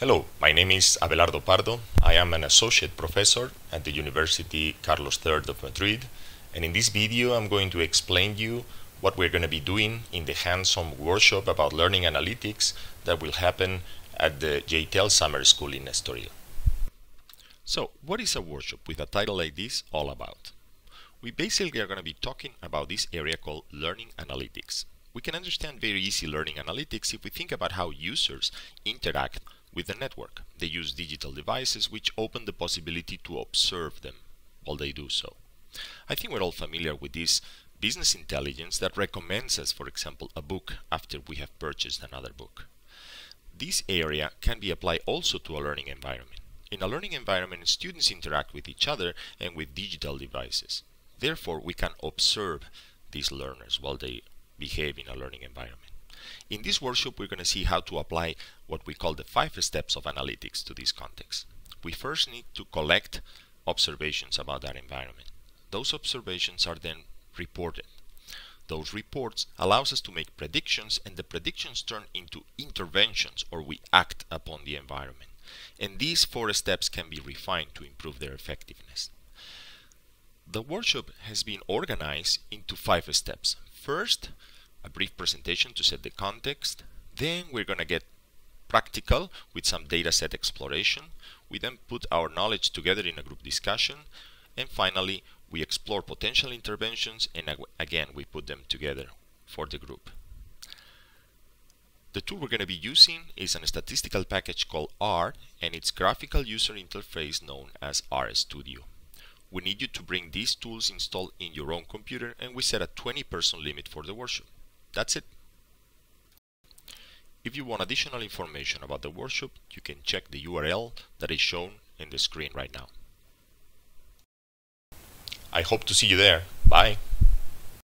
Hello, my name is Abelardo Pardo. I am an associate professor at the University Carlos III of Madrid. And in this video, I'm going to explain you what we're going to be doing in the hands-on workshop about learning analytics that will happen at the JTEL Summer School in Estoril. So, what is a workshop with a title like this all about? We basically are going to be talking about this area called learning analytics. We can understand very easy learning analytics if we think about how users interact with the network. They use digital devices which open the possibility to observe them while they do so. I think we're all familiar with this business intelligence that recommends us, for example, a book after we have purchased another book. This area can be applied also to a learning environment. In a learning environment, students interact with each other and with digital devices. Therefore, we can observe these learners while they behave in a learning environment. In this workshop, we're going to see how to apply what we call the five steps of analytics to this context. We first need to collect observations about our environment. Those observations are then reported. Those reports allows us to make predictions and the predictions turn into interventions or we act upon the environment. And these four steps can be refined to improve their effectiveness. The workshop has been organized into five steps. First, a brief presentation to set the context. Then we're going to get practical with some data set exploration. We then put our knowledge together in a group discussion. And finally, we explore potential interventions and again, we put them together for the group. The tool we're going to be using is a statistical package called R and its graphical user interface known as RStudio. We need you to bring these tools installed in your own computer and we set a 20 person limit for the workshop. That's it. If you want additional information about the workshop, you can check the URL that is shown in the screen right now. I hope to see you there. Bye.